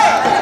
Hey!